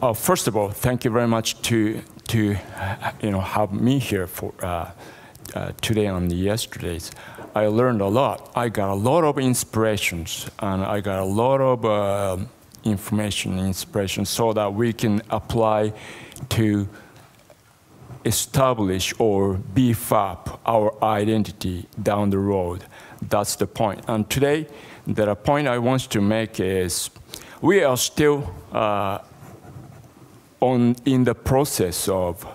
Uh, first of all, thank you very much to to you know have me here for uh, uh, today and yesterday's. I learned a lot. I got a lot of inspirations, and I got a lot of uh, information, and inspiration, so that we can apply to establish or beef up our identity down the road. That's the point. And today, the point I want to make is we are still uh, on, in the process of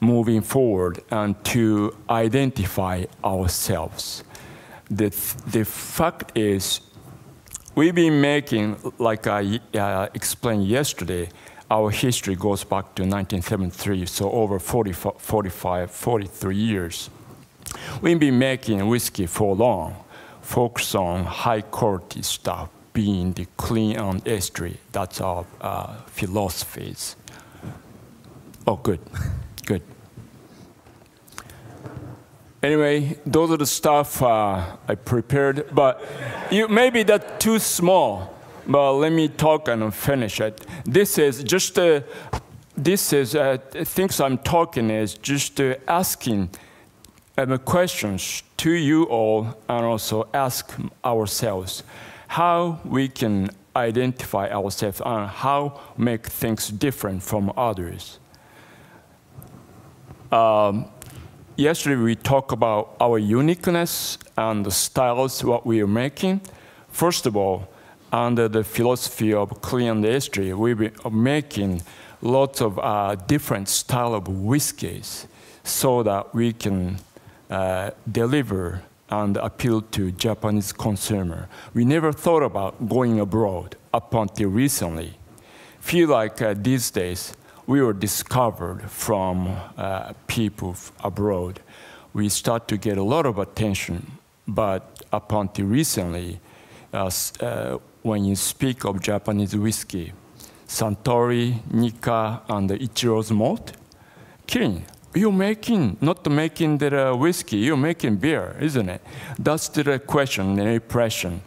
moving forward and to identify ourselves. The, the fact is, we've been making, like I uh, explained yesterday, our history goes back to 1973, so over 40, 45, 43 years. We've been making whiskey for long, focus on high quality stuff, being the clean and estery. That's our uh, philosophies. Oh, good, good. Anyway, those are the stuff uh, I prepared, but you, maybe that's too small. But let me talk and finish it. This is just uh, this is uh, things I'm talking is just uh, asking um, questions to you all and also ask ourselves how we can identify ourselves and how make things different from others. Um, yesterday we talked about our uniqueness and the styles what we are making. First of all, under the philosophy of clean history, we are making lots of uh, different style of whiskeys so that we can uh, deliver and appeal to Japanese consumer. We never thought about going abroad up until recently. Feel like uh, these days we were discovered from uh, people abroad. We start to get a lot of attention, but up until recently, uh, uh, when you speak of Japanese whiskey, Suntory, Nikka, and Ichiro's malt, Kirin, you're making, not making the whiskey, you're making beer, isn't it? That's the question, the impression.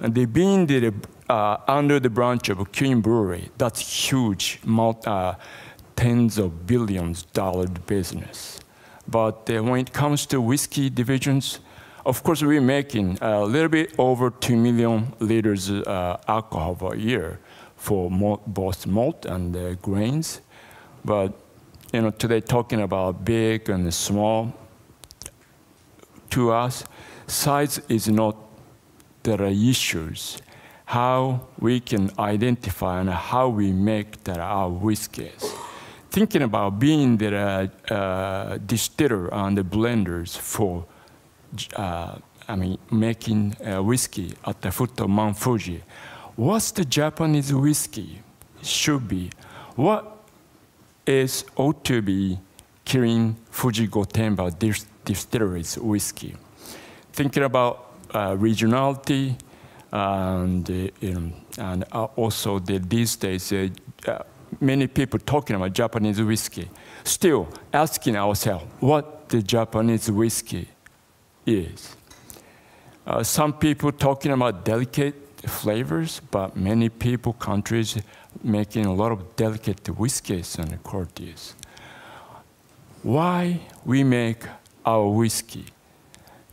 And they being the, uh, under the branch of Kirin Brewery, that's huge, multi, uh, tens of billions dollar business. But uh, when it comes to whiskey divisions, of course, we're making a little bit over 2 million liters uh, alcohol a year for malt, both malt and uh, grains. But you know, today talking about big and small, to us, size is not the issues. How we can identify and how we make that our whiskeys thinking about being the uh, uh, distiller and the blenders for, uh, I mean, making uh, whiskey at the foot of Mount Fuji. What's the Japanese whiskey should be? What is ought to be Kirin Fuji Gotemba distillery's whiskey? Thinking about uh, regionality and, uh, and also the, these days many people talking about Japanese whiskey, still asking ourselves what the Japanese whiskey is. Uh, some people talking about delicate flavors, but many people, countries, making a lot of delicate whiskeys and qualities. Why we make our whiskey?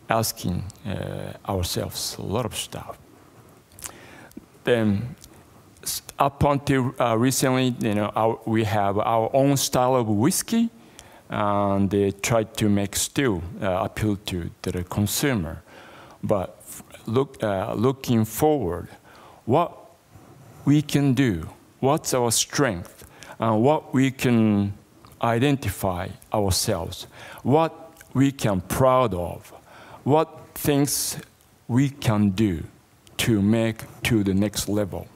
Asking uh, ourselves a lot of stuff. Then up until uh, recently, you know, our, we have our own style of whiskey, and they try to make still uh, appeal to, the consumer. But look, uh, looking forward, what we can do, what's our strength, and what we can identify ourselves, what we can proud of, what things we can do to make to the next level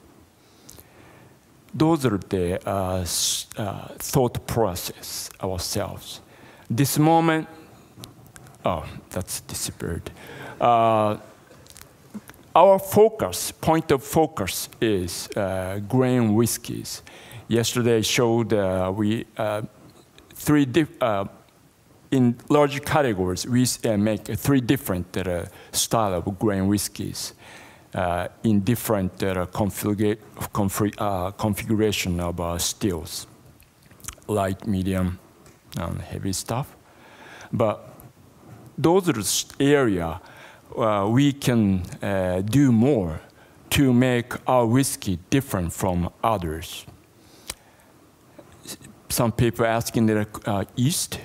those are the uh, uh, thought process ourselves. This moment, oh, that's disappeared. Uh, our focus, point of focus is uh, grain whiskies. Yesterday showed uh, we uh, three in large categories we make three different style of grain whiskies. Uh, in different uh, configura config configuration of stills, light, medium, and heavy stuff. But those area uh, we can uh, do more to make our whiskey different from others. Some people asking the uh, yeast,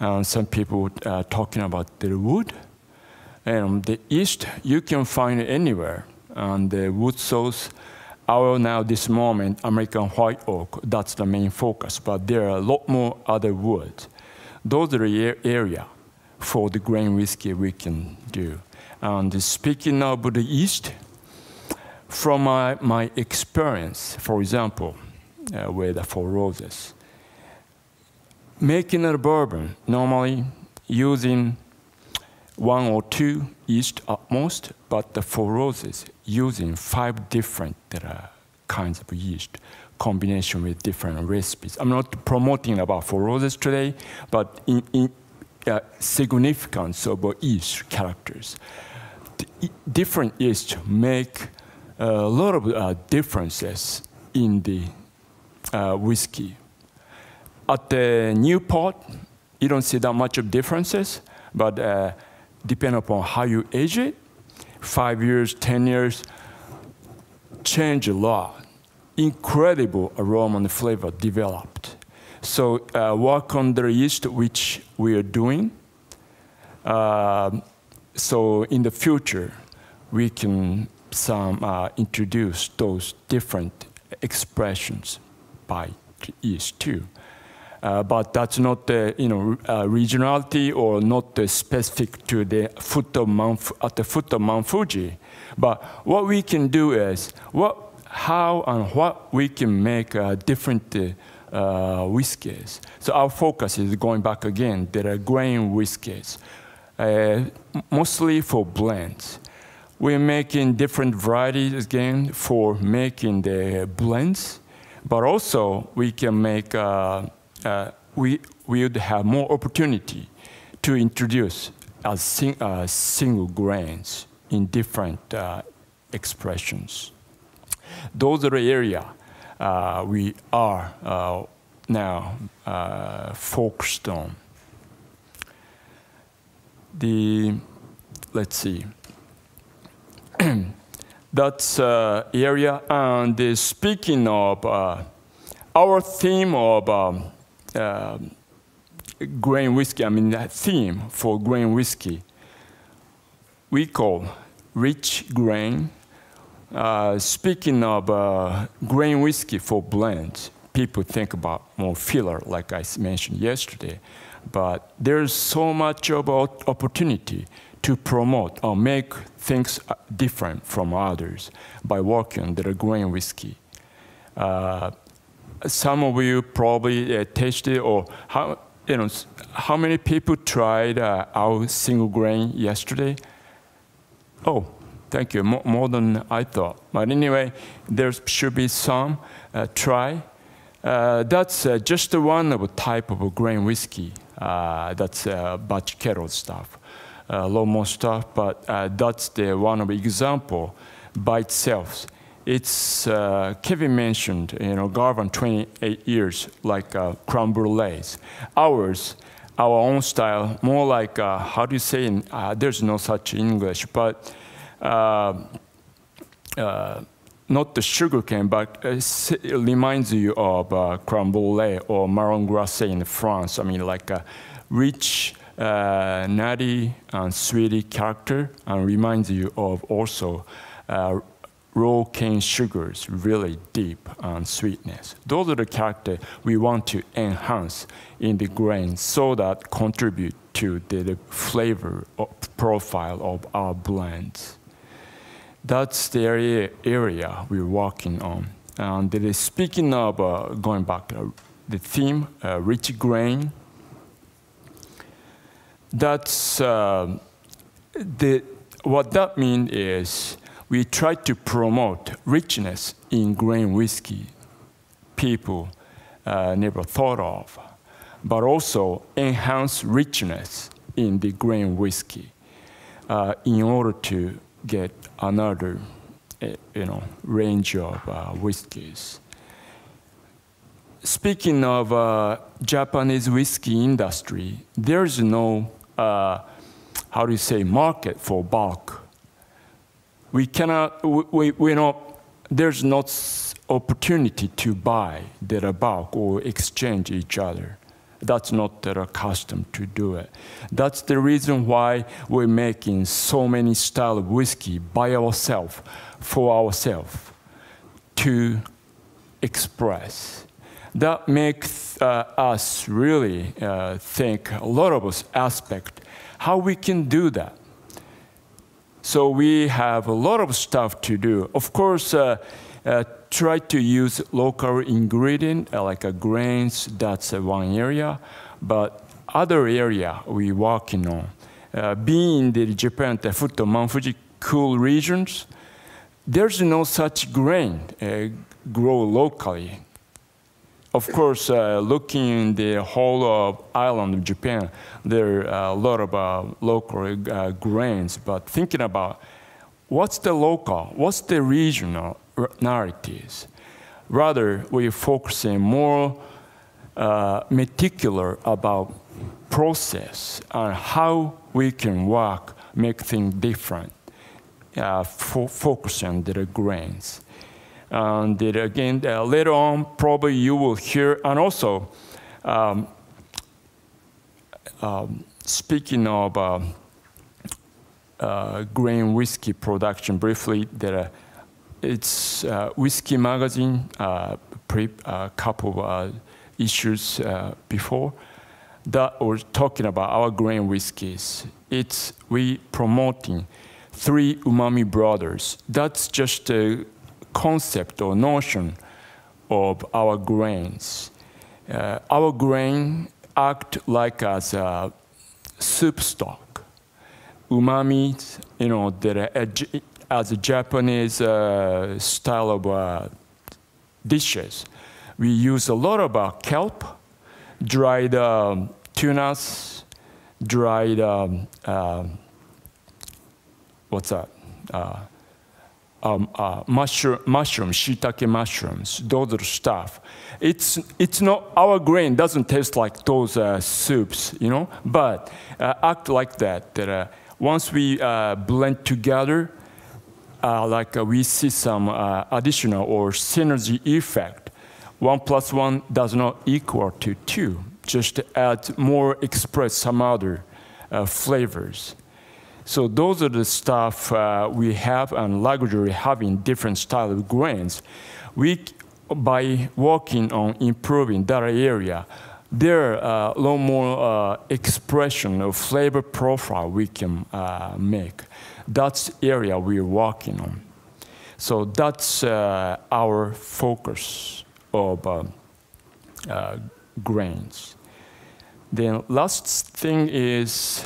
and some people uh, talking about the wood. And the yeast you can find anywhere, and the wood source. Our now this moment American white oak. That's the main focus, but there are a lot more other woods. Those are the area for the grain whiskey we can do. And speaking of the yeast, from my, my experience, for example, uh, with the Four Roses, making a bourbon, normally using one or two yeast at most, but the Four Roses using five different uh, kinds of yeast combination with different recipes. I'm not promoting about Four Roses today, but in, in uh, significance of yeast characters. The different yeast make a lot of uh, differences in the uh, whiskey. At the new pot, you don't see that much of differences, but depending upon how you age it, five years, 10 years, change a lot. Incredible aroma and flavor developed. So uh, work on the yeast, which we are doing. Uh, so in the future, we can some uh, introduce those different expressions by yeast too. Uh, but that's not you know uh, regionality or not specific to the foot of Mount at the foot of Mount Fuji. But what we can do is what how and what we can make uh, different uh, whiskies. So our focus is going back again, there are grain whiskies, uh, mostly for blends. We're making different varieties again for making the blends, but also we can make, uh we, we would have more opportunity to introduce a sing, uh, single grains in different uh, expressions. Those are the area uh, we are uh, now uh, focused on. The, let's see, that's uh, area. And uh, speaking of uh, our theme of um, uh, grain whiskey, I mean, that theme for grain whiskey, we call rich grain uh, speaking of uh, grain whiskey for blends, people think about more filler, like I mentioned yesterday. But there's so much about opportunity to promote or make things uh, different from others by working on the grain whiskey. Uh, some of you probably uh, tasted or how, you know, how many people tried uh, our single grain yesterday? Oh, Thank you. More, more, than I thought. But anyway, there should be some. Uh, try. Uh, that's uh, just one of a type of a grain whiskey. Uh, that's batch kettle stuff, uh, low more stuff. But that's the one of example by itself. It's Kevin mentioned, you know, Girvan 28 years like uh, creme brulees. Ours our own style, more like, uh, how do you say, in, uh, there's no such English, but uh, uh, not the sugar cane, but it reminds you of uh, brulee or marron glacé in France. I mean, like a rich, uh, nutty, and sweety character, and reminds you of also uh, raw cane sugars, really deep and sweetness. Those are the character we want to enhance in the grain so that contribute to the, the flavor profile of our blends. That's the area, area we're working on. And speaking of uh, going back, uh, the theme, uh, rich grain, that's uh, the, what that means is we try to promote richness in grain whiskey people uh, never thought of, but also enhance richness in the grain whiskey uh, in order to get another, eh, you know, range of uh, whiskeys. Speaking of uh, Japanese whiskey industry, there's no, uh, how do you say, market for bulk. We cannot, we, we not, there's not opportunity to buy their bulk or exchange each other. That's not their custom to do it. That's the reason why we're making so many style of whiskey by ourselves, for ourselves, to express. That makes uh, us really uh, think a lot of us aspect how we can do that. So we have a lot of stuff to do. Of course, uh, uh try to use local ingredient uh, like grains. That's one area, but other area we working on. Uh, being the Japan, the Futo, Mount Fuji cool regions, there's no such grain uh, grow locally. Of course, uh, looking in the whole of island of Japan, there are a lot of uh, local grains, but thinking about what's the local, what's the regional, narratives. Rather, we're focusing more uh, meticulous about process and how we can work, make things different, uh, fo focus on the grains. And again, uh, later on, probably you will hear, and also, um, um, speaking of uh, uh, grain whiskey production briefly, there it's uh, Whiskey Magazine, uh, pre, a couple of uh, issues uh, before, that was talking about our grain whiskeys. It's we promoting three umami brothers. That's just a concept or notion of our grains. Uh, our grain act like as a soup stock. Umami, you know, that as a Japanese uh, style of uh, dishes. We use a lot of uh, kelp, dried um, tunas, dried, um, uh, what's that? Uh, um, uh, mushroom, mushrooms, shiitake mushrooms, those stuff. It's, it's not, our grain doesn't taste like those soups, you know, but act like that, that once we blend together, uh, like uh, we see some uh, additional or synergy effect. One plus one does not equal to two. Just add more, express some other uh, flavors. So those are the stuff uh, we have and luxury having different style of grains. We, by working on improving that area, there are a lot more uh, expression of flavor profile we can make. That's area we're working on. So that's uh, our focus of uh, uh, grains. The last thing is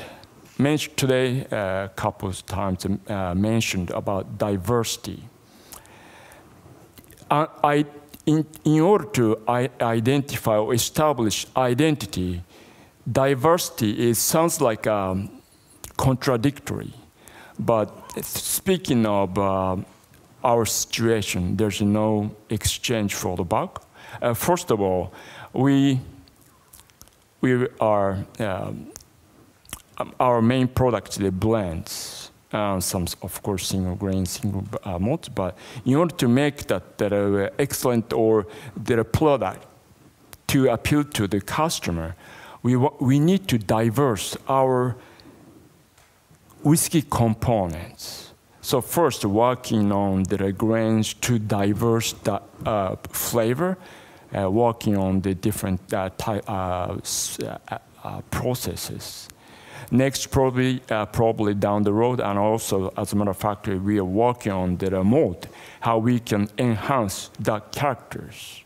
today a uh, couple of times uh, mentioned about diversity. I, I in, in order to identify or establish identity, diversity is, sounds like um, contradictory. But speaking of uh, our situation, there's no exchange for the bulk. Uh, first of all, we, we are, um, our main product the blends. Uh, some, of course, single grain, single uh, malt, but in order to make that, that uh, excellent or the product to appeal to the customer, we, we need to diverse our whiskey components. So first, working on the grains to diverse the uh, flavor, uh, working on the different uh, uh, processes. Next, probably, probably down the road, and also, as a matter of fact, we are working on the mode, how we can enhance the characters.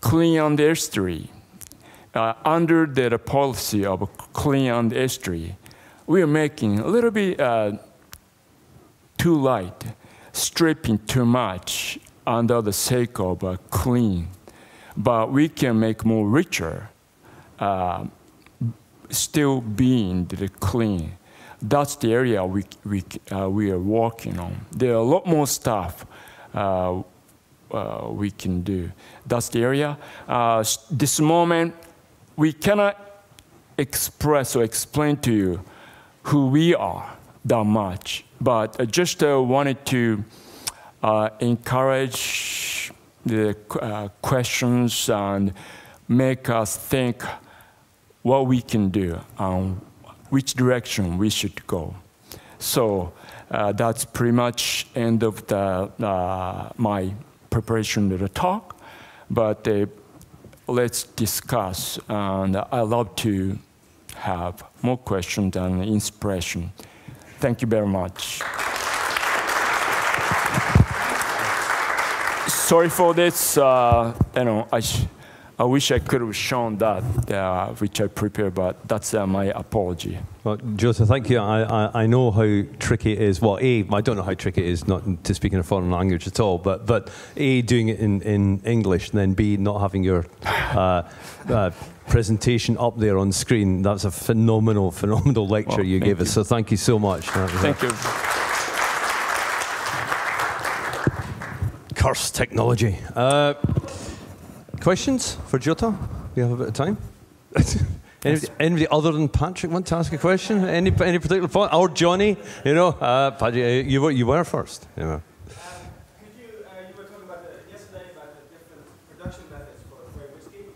Clean and estery. under the policy of clean and estery, we are making a little bit uh, too light, stripping too much under the sake of uh, clean. But we can make more richer, uh, still being the clean. That's the area we, we, uh, we are working on. There are a lot more stuff uh, uh, we can do. That's the area. Uh, this moment, we cannot express or explain to you who we are that much, but I just uh, wanted to uh, encourage the questions and make us think what we can do and which direction we should go. So uh, that's pretty much end of the, uh, my preparation of the talk. But uh, let's discuss, and I love to have more questions and inspiration. Thank you very much. Sorry for this. Uh, you know, I, I wish I could have shown that, uh, which I prepared, but that's uh, my apology. Well, Joseph, thank you. I, I, I, know how tricky it is. Well, A, I don't know how tricky it is not to speak in a foreign language at all, but, but A, doing it in, in English, and then B, not having your uh, uh, presentation up there on screen. That's a phenomenal, phenomenal lecture well, you gave you. us. So thank you so much. Thank you. Curse technology. Uh, questions for Jota? We have a bit of time. Anybody, anybody, other than Patrick want to ask a question? Any any particular point? Or Johnny? You know, uh, Patrick, uh, you were you were first. You know. Yeah. Uh, you were talking about uh yesterday about the different production methods for whiskey.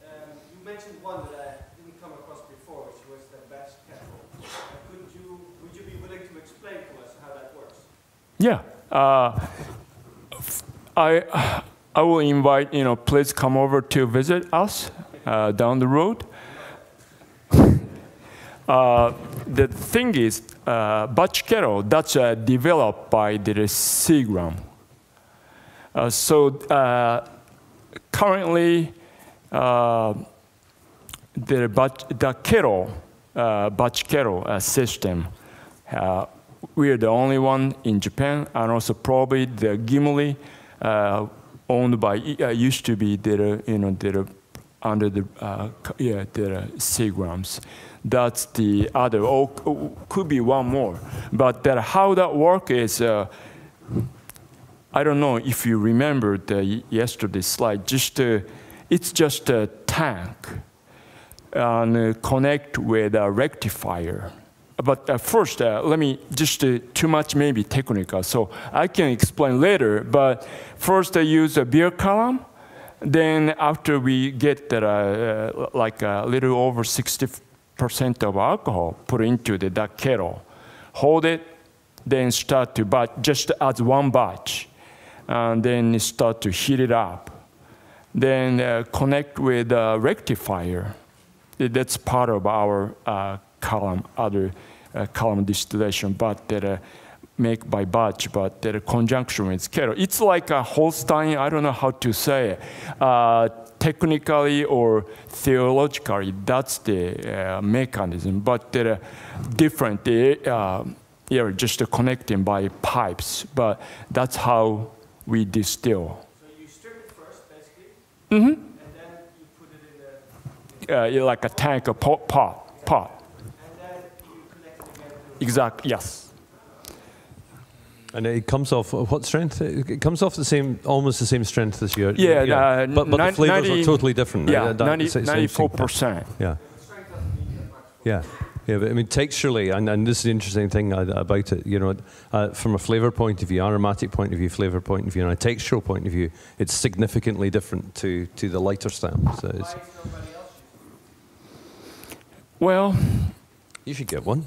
Um you mentioned one that i came across before which was the batch kettle could you would you be willing to explain to us how that works yeah uh I, I will invite, you know, please come over to visit us uh, down the road. Uh, the thing is, uh, batch kettle, that's uh, developed by the Seagram. Uh, so uh, currently, uh, the, the kettle, batch kettle system we are the only one in Japan, and also probably the Gimli, uh, owned by uh, used to be the you know the under the uh, yeah the Seagrams. That's the other. Or could be one more, but that how that work is. Uh, I don't know if you remember the yesterday's slide. Just uh, it's just a tank and uh, connect with a rectifier but uh, first, uh, let me just uh, too much maybe technical, so I can explain later. But first, I use a beer column. Then after we get that, uh, uh, like a little over 60% of alcohol put into the that kettle, hold it, then start to batch just as one batch, and then start to heat it up. Then uh, connect with a rectifier. That's part of our column, other uh, column distillation, but that uh, make by batch, but that conjunction with kettle. It's like a Holstein, I don't know how to say it. Uh, technically or theologically, that's the uh, mechanism, but they're different. They, uh, yeah, just connecting by pipes, but that's how we distill. So you strip it first, basically, mm -hmm. and then you put it in a... Uh, like a tank, a pot, pot, pot. Exactly, yes. And it comes off what strength? It comes off the same, almost the same strength as your. Yeah, yeah. Uh, but, but the flavors 90, are totally different. Yeah, 94 percent. Yeah. Yeah. Yeah, but I mean, texturally, and, and this is the interesting thing about it, you know, uh, from a flavor point of view, aromatic point of view, flavor point of view, and a textural point of view, it's significantly different to, to the lighter style. So well, you should get one.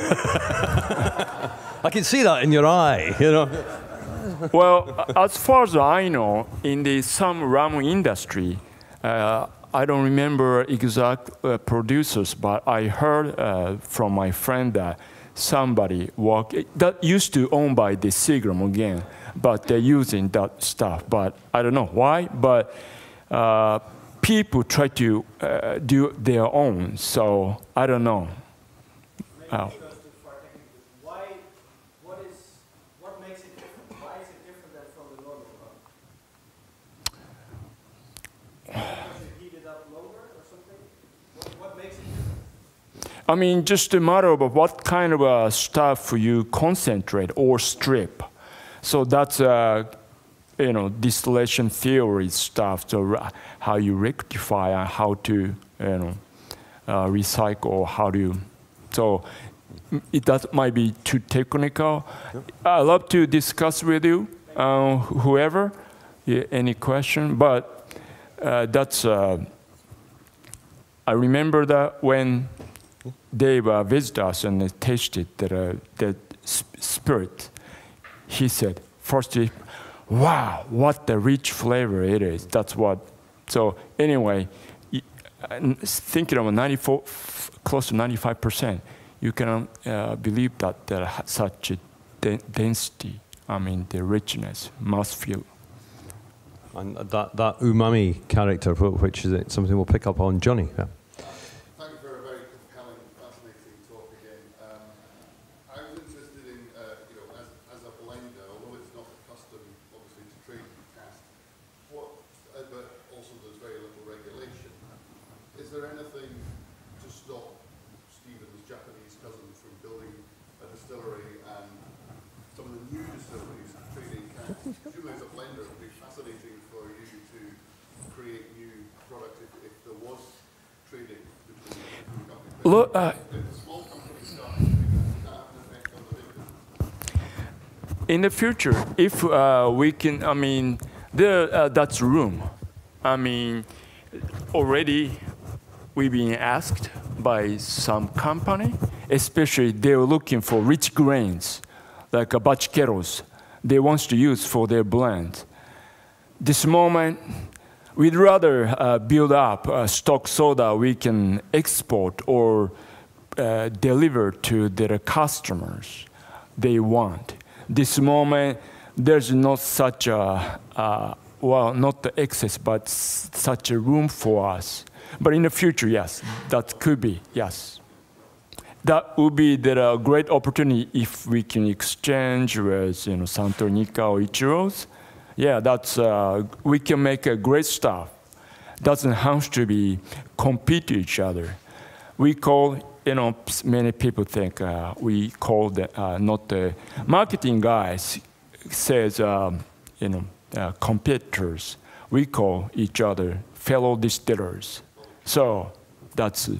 I can see that in your eye, you know. well, as far as I know, in the some rum industry, uh, I don't remember exact uh, producers, but I heard uh, from my friend that somebody work that used to own by the Seagram again, but they're using that stuff. But I don't know why. But uh, people try to uh, do their own, so I don't know. I mean, just a matter of what kind of uh, stuff you concentrate or strip. So that's uh, you know distillation theory stuff. So uh, how you rectify and how to you know uh, recycle or how do you. So it that might be too technical. I love to discuss with you, uh, whoever. Yeah, any question? But uh, that's. Uh, I remember that when Dave uh, visited us and they tasted the, the spirit, he said, first, wow, what a rich flavor it is. That's what. So, anyway, thinking of 94, close to 95%, you can uh, believe that there are such a de- density, I mean, the richness, mouthfeel. And that, that umami character, which is something we'll pick up on. Johnny. Yeah. Thank you for a very compelling, fascinating talk again. Um, I was interested in, uh, you know, as, as a blender, although it's not accustomed, obviously, to trading casks, what, uh, but also there's very little regulation. Is there anything to stop Stephen's Japanese cousin from building a distillery and some of the new distilleries trading casks? Presumably as it would be fascinating for you to create new products if, if there was trading between companies. Look, uh, small companies start trading, does that have an effect on the big business? in the future, if uh, we can, I mean, there, uh, that's room. I mean, already we've been asked by some company, especially they're looking for rich grains, like a bachiqueros, they want to use for their blend. This moment, we'd rather uh, build up a stock so that we can export or uh, deliver to their customers they want. This moment, there's not such a, uh, well, not the excess, but such a room for us. But in the future, yes, that could be, yes. That would be the uh, great opportunity if we can exchange with, you know, Suntory Nikka or Ichiro's. Yeah, that's, uh, we can make a great stuff. Doesn't have to be compete to each other. We call, you know, many people think uh, we call the, uh, not the marketing guys says, um, you know, uh, competitors. We call each other fellow distillers. So that's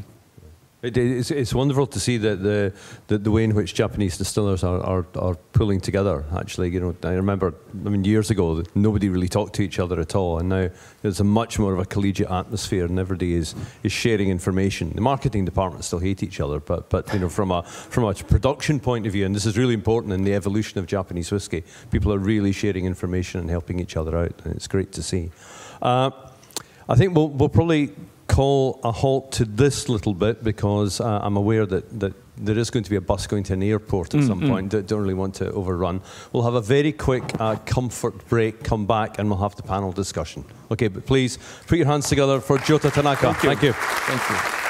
It, it's, it's wonderful to see that the, the, the way in which Japanese distillers are, are, are pulling together. Actually, you know, I remember, I mean, years ago, nobody really talked to each other at all, and now there's a much more of a collegiate atmosphere, and everybody is, is sharing information. The marketing departments still hate each other, but, but you know, from a from a production point of view, and this is really important in the evolution of Japanese whiskey, people are really sharing information and helping each other out, and it's great to see. Uh, I think we'll, we'll probably call a halt to this little bit because uh, I'm aware that, that there is going to be a bus going to an airport at some point. Don't, don't really want to overrun. We'll have a very quick uh, comfort break, come back, and we'll have the panel discussion. Okay, but please put your hands together for Jota Tanaka. Thank you. Thank you.